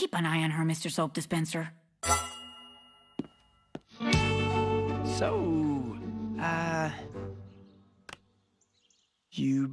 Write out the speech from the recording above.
Keep an eye on her, Mr. Soap Dispenser. So, uh, you